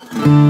you